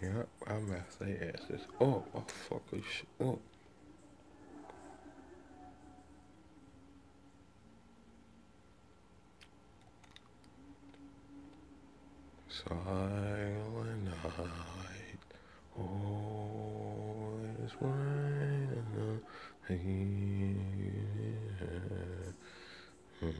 Yeah, I'm at say asses. Oh, oh, fuck this shit. Oh. Silent night, all is. That's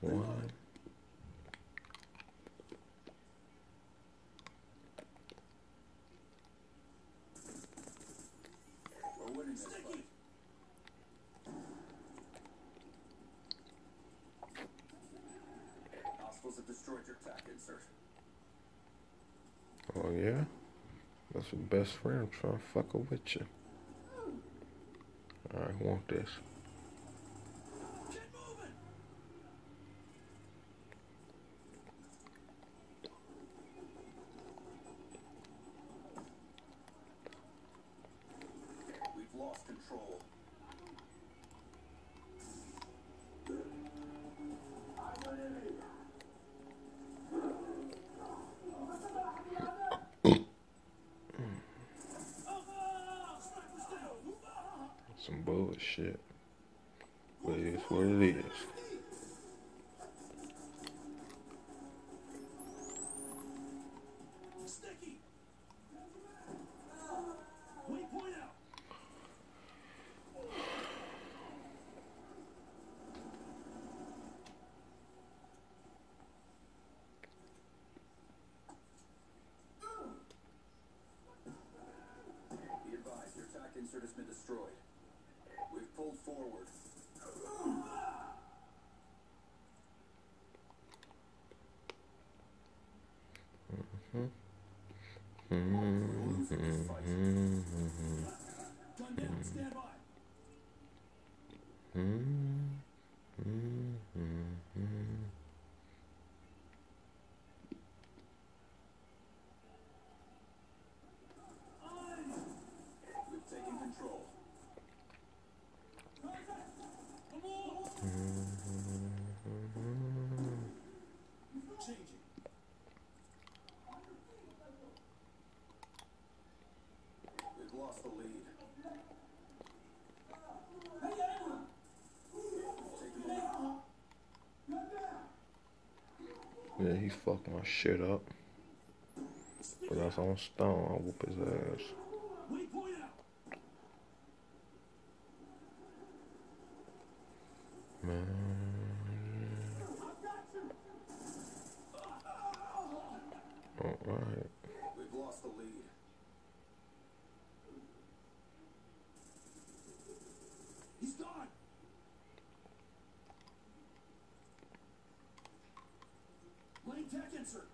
one. Hostiles have destroyed your insert. Oh yeah? That's your best friend trying to fuck up with you. Alright, want this. We've lost control. Bullshit. But it is what it is. We're losing this fight. Gun down, stand by. We've taken control. Changing. The lead. Yeah, he fucking my shit up. But that's on stone. I'll whoop his ass. Waypoint out. Alright. We've lost the lead. He's gone. Lane tech insert.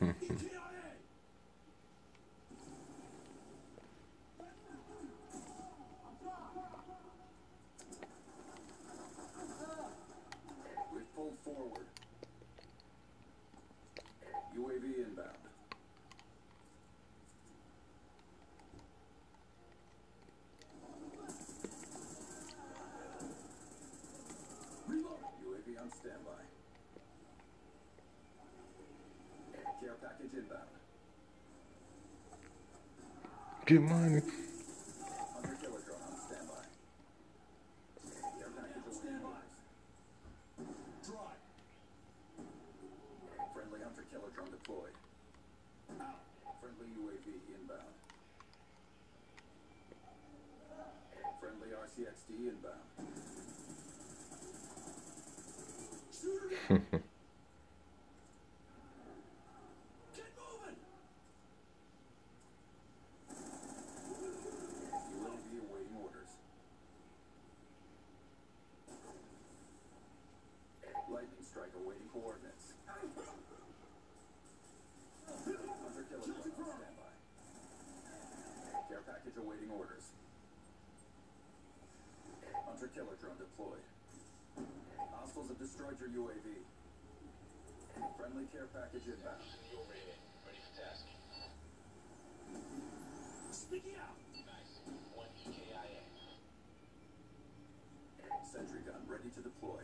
EKIA. We've pulled forward. UAV inbound. Reload. UAV on standby. Care package inbound. Get money. Hunter killer drone on standby. Care package on standby. Dry. Friendly hunter killer drone deployed. Out. Friendly UAV inbound. Friendly RCXD inbound. Shooter down. Get moving. UAV awaiting orders. Hunter killer drone on standby. Care package awaiting orders. Hunter killer drone deployed. Hostiles have destroyed your UAV. Friendly care package inbound. Ready for task. Speaking out. Nice. One E EKIA. Sentry gun ready to deploy.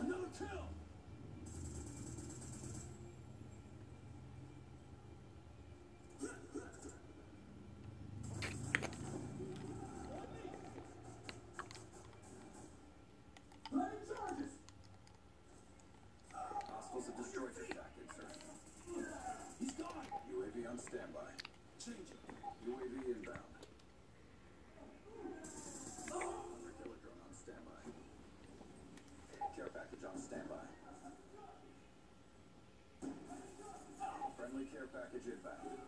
Another kill. Laying charges. Hostiles have destroyed your package, sir. He's gone. UAV on standby. Changing. UAV inbound. Killer drone on standby. Care package on standby. Friendly care package inbound.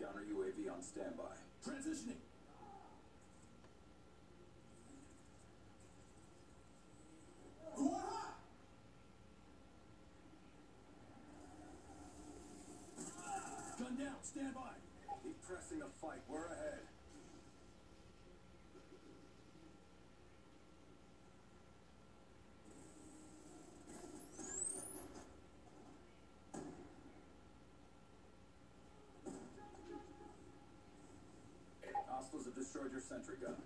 Counter UAV on standby. Transitioning. Gun down, stand by. Keep pressing the fight, we're ahead. Hostiles have destroyed your sentry gun.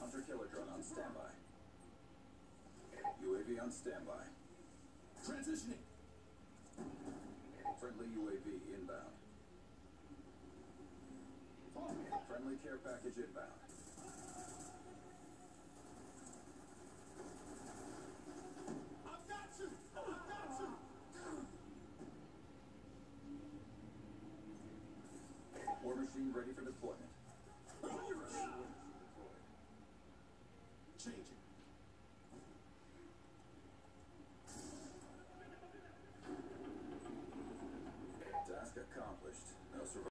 Hunter killer drone on standby. UAV on standby. Transitioning. Friendly UAV inbound. Friendly care package inbound. Machine ready for deployment.